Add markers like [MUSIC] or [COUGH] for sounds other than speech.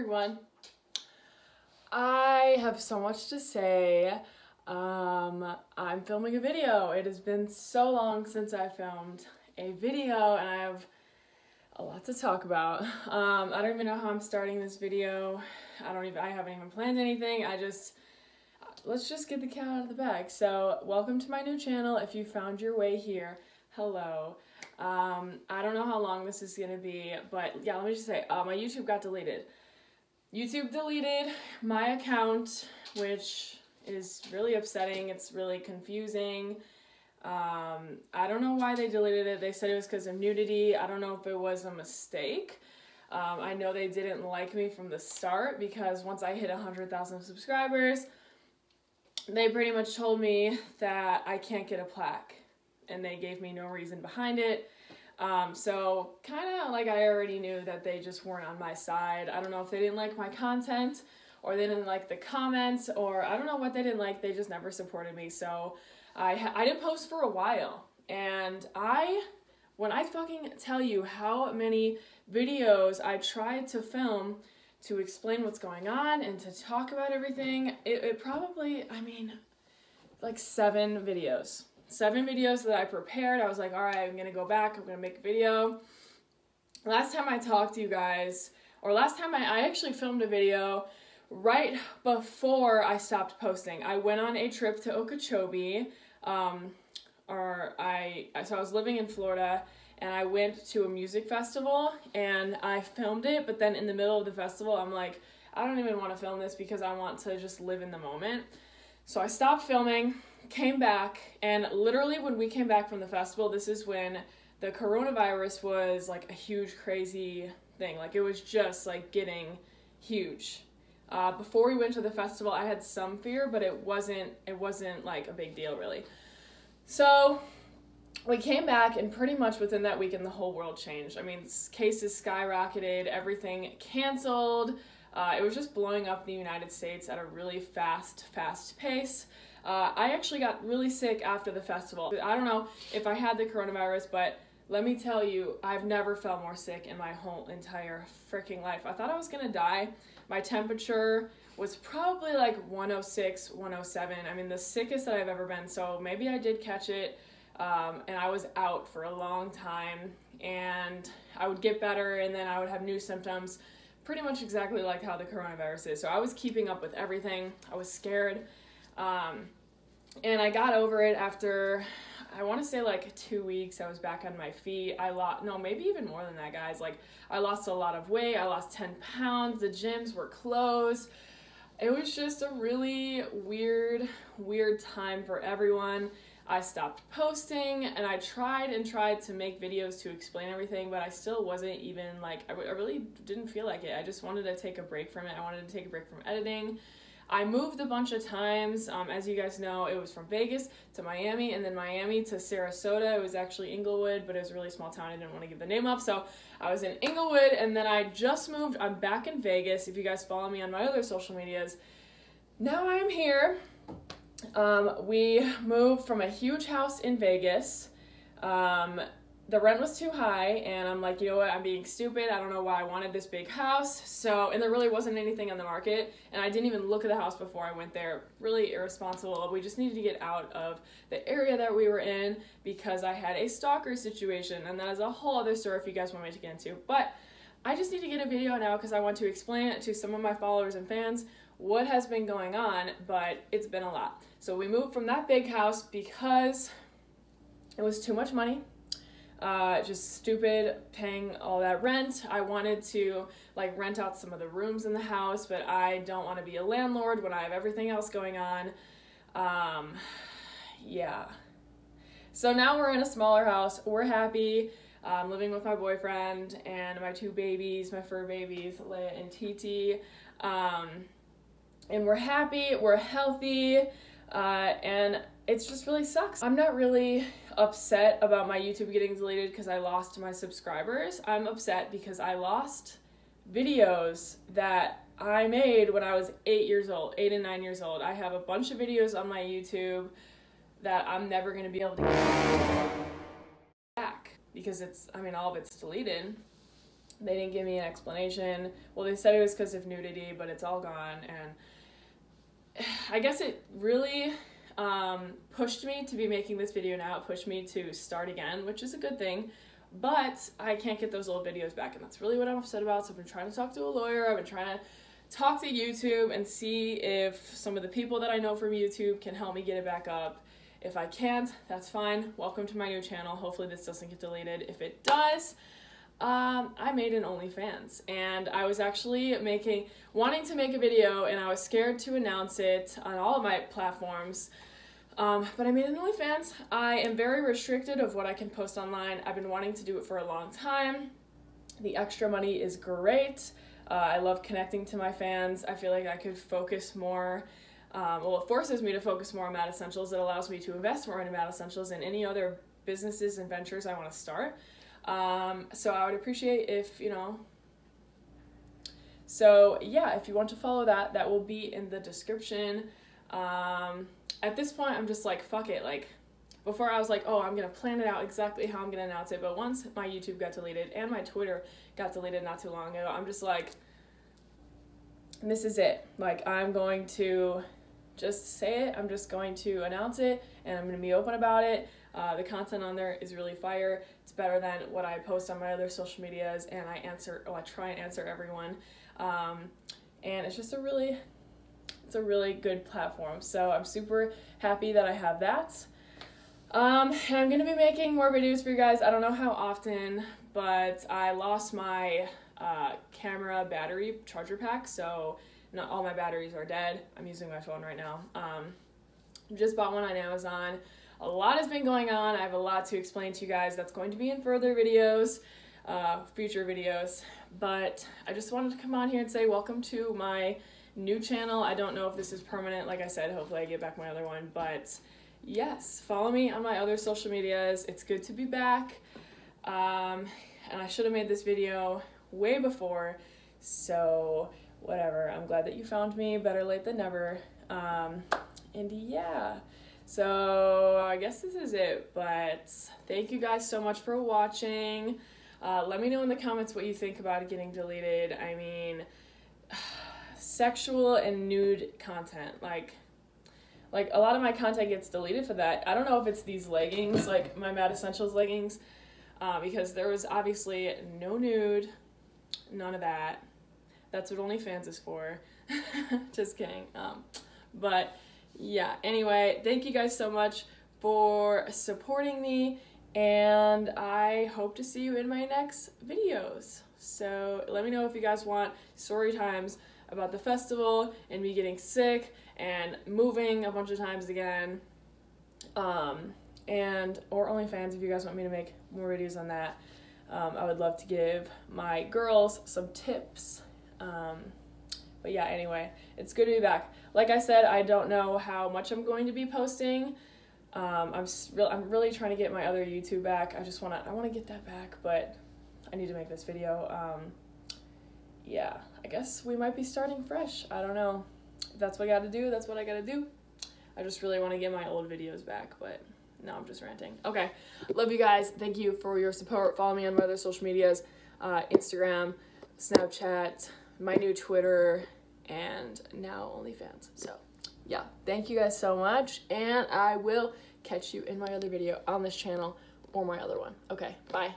everyone. I have so much to say. Um, I'm filming a video. It has been so long since I filmed a video and I have a lot to talk about. Um, I don't even know how I'm starting this video. I don't even, I haven't even planned anything. I just, let's just get the cat out of the bag. So welcome to my new channel. If you found your way here, hello. Um, I don't know how long this is gonna be, but yeah, let me just say, uh, my YouTube got deleted. YouTube deleted my account, which is really upsetting. It's really confusing. Um, I don't know why they deleted it. They said it was because of nudity. I don't know if it was a mistake. Um, I know they didn't like me from the start because once I hit 100,000 subscribers, they pretty much told me that I can't get a plaque and they gave me no reason behind it. Um, so kind of like I already knew that they just weren't on my side. I don't know if they didn't like my content or they didn't like the comments or I don't know what they didn't like. They just never supported me. So I, I didn't post for a while. And I, when I fucking tell you how many videos I tried to film to explain what's going on and to talk about everything, it, it probably, I mean, like seven videos seven videos that I prepared. I was like, all right, I'm gonna go back, I'm gonna make a video. Last time I talked to you guys, or last time I, I actually filmed a video right before I stopped posting. I went on a trip to Okeechobee, um, or I, so I was living in Florida, and I went to a music festival, and I filmed it, but then in the middle of the festival, I'm like, I don't even want to film this because I want to just live in the moment. So I stopped filming, came back, and literally when we came back from the festival, this is when the coronavirus was like a huge, crazy thing. Like it was just like getting huge. Uh, before we went to the festival, I had some fear, but it wasn't it wasn't like a big deal really. So we came back, and pretty much within that weekend, the whole world changed. I mean, cases skyrocketed, everything canceled. Uh, it was just blowing up the United States at a really fast, fast pace. Uh, I actually got really sick after the festival. I don't know if I had the coronavirus, but let me tell you, I've never felt more sick in my whole entire freaking life. I thought I was gonna die. My temperature was probably like 106, 107. I mean, the sickest that I've ever been. So maybe I did catch it. Um, and I was out for a long time. And I would get better, and then I would have new symptoms, pretty much exactly like how the coronavirus is. So I was keeping up with everything. I was scared. Um, and I got over it after, I want to say like two weeks. I was back on my feet. I lost, no, maybe even more than that, guys. Like, I lost a lot of weight. I lost 10 pounds. The gyms were closed. It was just a really weird, weird time for everyone. I stopped posting and I tried and tried to make videos to explain everything, but I still wasn't even like, I, I really didn't feel like it. I just wanted to take a break from it. I wanted to take a break from editing. I moved a bunch of times. Um, as you guys know, it was from Vegas to Miami and then Miami to Sarasota. It was actually Englewood, but it was a really small town. I didn't want to give the name up. So I was in Englewood and then I just moved. I'm back in Vegas. If you guys follow me on my other social medias, now I'm here. Um, we moved from a huge house in Vegas. Um, the rent was too high and I'm like, you know what, I'm being stupid. I don't know why I wanted this big house. So, and there really wasn't anything on the market and I didn't even look at the house before I went there. Really irresponsible. We just needed to get out of the area that we were in because I had a stalker situation and that is a whole other story if you guys want me to get into. But I just need to get a video now because I want to explain it to some of my followers and fans what has been going on, but it's been a lot. So we moved from that big house because it was too much money uh, just stupid paying all that rent. I wanted to like rent out some of the rooms in the house, but I don't want to be a landlord when I have everything else going on. Um, yeah. So now we're in a smaller house. We're happy. I'm living with my boyfriend and my two babies, my fur babies, Leia and Titi. Um, and we're happy. We're healthy. Uh, and it's just really sucks. I'm not really upset about my YouTube getting deleted because I lost my subscribers. I'm upset because I lost videos that I made when I was eight years old, eight and nine years old. I have a bunch of videos on my YouTube that I'm never gonna be able to get back because it's, I mean, all of it's deleted. They didn't give me an explanation. Well, they said it was because of nudity, but it's all gone. And [SIGHS] I guess it really um, pushed me to be making this video now. It pushed me to start again, which is a good thing. But I can't get those old videos back, and that's really what I'm upset about. So I've been trying to talk to a lawyer. I've been trying to talk to YouTube and see if some of the people that I know from YouTube can help me get it back up. If I can't, that's fine. Welcome to my new channel. Hopefully this doesn't get deleted. If it does, um, I made an OnlyFans and I was actually making, wanting to make a video and I was scared to announce it on all of my platforms. Um, but I made an OnlyFans. I am very restricted of what I can post online. I've been wanting to do it for a long time. The extra money is great. Uh, I love connecting to my fans. I feel like I could focus more. Um, well, it forces me to focus more on Mad Essentials. It allows me to invest more in Mad Essentials and any other businesses and ventures I want to start. Um, so I would appreciate if, you know, so yeah, if you want to follow that, that will be in the description. Um, at this point, I'm just like, fuck it. Like, before I was like, oh, I'm gonna plan it out exactly how I'm gonna announce it. But once my YouTube got deleted and my Twitter got deleted not too long ago, I'm just like, this is it. Like, I'm going to just say it. I'm just going to announce it and I'm gonna be open about it. Uh, the content on there is really fire. It's better than what I post on my other social medias, and I answer, oh, I try and answer everyone. Um, and it's just a really, it's a really good platform. So I'm super happy that I have that. Um, and I'm gonna be making more videos for you guys. I don't know how often, but I lost my uh, camera battery charger pack, so not all my batteries are dead. I'm using my phone right now. Um, just bought one on Amazon a lot has been going on. I have a lot to explain to you guys. That's going to be in further videos, uh, future videos. But I just wanted to come on here and say welcome to my new channel. I don't know if this is permanent. Like I said, hopefully I get back my other one. But yes, follow me on my other social medias. It's good to be back. Um, and I should have made this video way before. So whatever. I'm glad that you found me. Better late than never. Um, and yeah. So I guess this is it, but thank you guys so much for watching. Uh, let me know in the comments what you think about getting deleted. I mean, [SIGHS] sexual and nude content, like, like a lot of my content gets deleted for that. I don't know if it's these leggings, like my Mad Essentials leggings, uh, because there was obviously no nude, none of that. That's what OnlyFans is for. [LAUGHS] Just kidding. Um, but yeah, anyway, thank you guys so much for supporting me, and I hope to see you in my next videos. So let me know if you guys want story times about the festival and me getting sick and moving a bunch of times again. Um, and or OnlyFans if you guys want me to make more videos on that. Um, I would love to give my girls some tips. Um, but yeah, anyway, it's good to be back. Like I said, I don't know how much I'm going to be posting. Um, I'm re- I'm really trying to get my other YouTube back. I just want to I want to get that back, but I need to make this video. Um, yeah, I guess we might be starting fresh. I don't know. If that's what I got to do. That's what I got to do. I just really want to get my old videos back, but no, I'm just ranting. Okay, love you guys. Thank you for your support. Follow me on my other social medias, uh, Instagram, Snapchat, my new Twitter, and now OnlyFans. So, yeah, thank you guys so much, and I will catch you in my other video on this channel or my other one. Okay, bye.